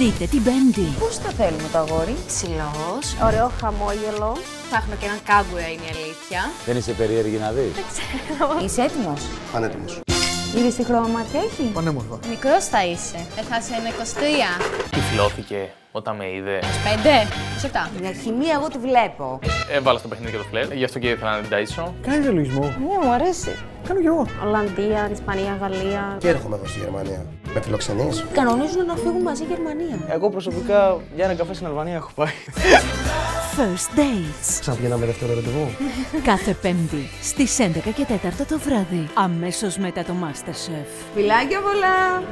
Δείτε την Πέμπτη. Πώς το θέλουμε το αγόρι; Ψηλός. Ωραίο χαμόγελο. Ψάχνω και έναν κάγκουρα είναι η αλήθεια. Δεν είσαι περίεργη να δεις; Είσαι έτοιμος; Πανέτοιμος. Είδες τι χρώμα μάτια έχει; Πανέμορφα. Μικρός θα είσαι. Δεν θα είσαι ένα 23. Τυφλώθηκε όταν με είδε. 25. 27. Μια χημεία εγώ τη βλέπω. Έβαλα στο παιχνίδι και το φλερ, γι' αυτό και ήθελα να την ταΐσω. Κάνει λογισμό. Ναι, μου αρέσει. Κάνω κι εγώ. Ολλανδία, Ισπανία, Γαλλία. Και έρχομαι εδώ στη Γερμανία. Με φιλοξενείς. Κανονίζουν να φύγουν μαζί Γερμανία. Εγώ προσωπικά για ένα καφέ στην Αλβανία έχω πάει. First Dates. Ξαναπηγαίναμε δεύτερο ραντεβού. Κάθε Πέμπτη στις 11 και 4 το βράδυ. Αμέσως μετά το Masterchef. Φιλάκια πολλά.